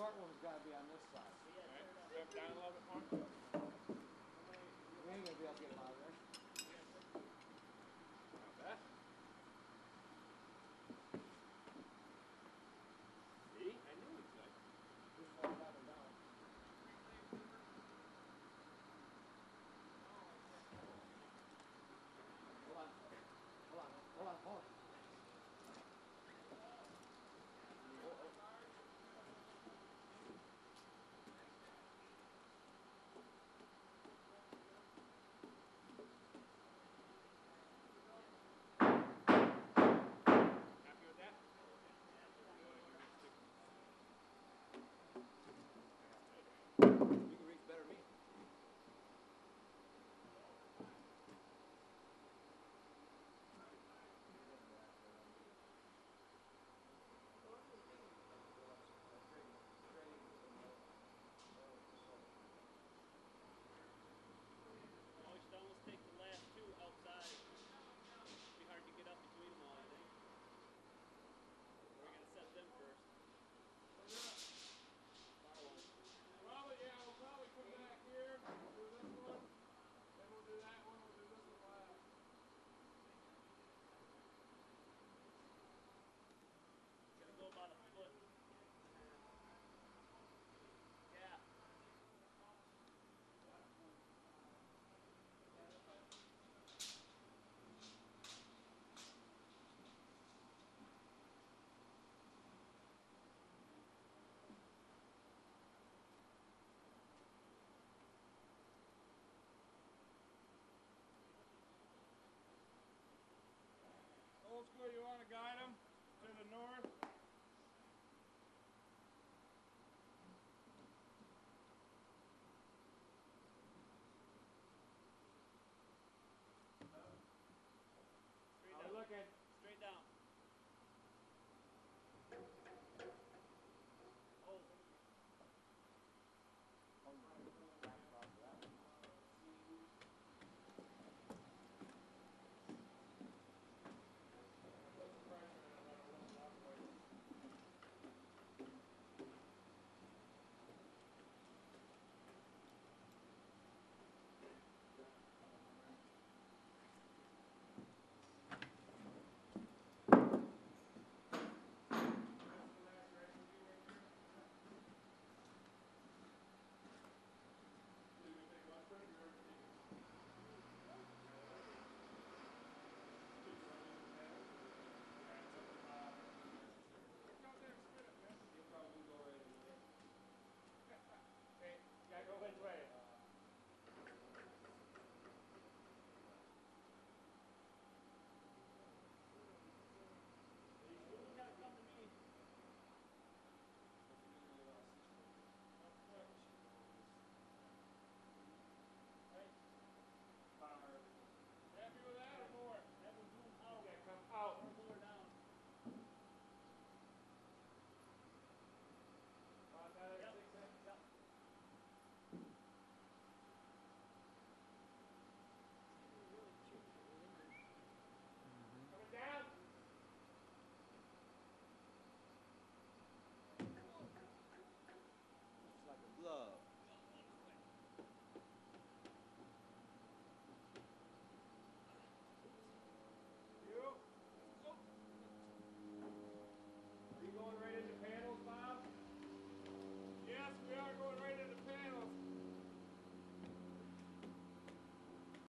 short one's gotta be on this side. Straight